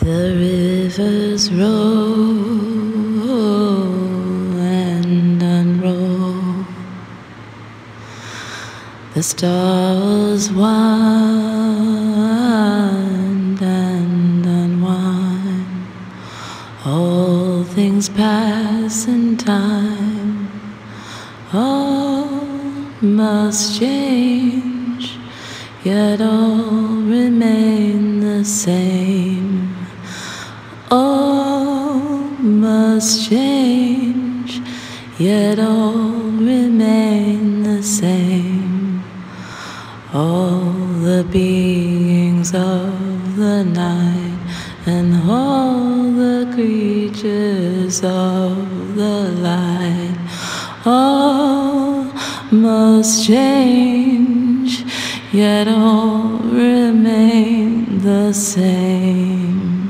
The rivers roll and unroll. The stars wind and unwind. All things pass in time. All must change, yet all remain the same. Must change, yet all remain the same. All the beings of the night and all the creatures of the light, all must change, yet all remain the same.